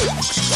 you.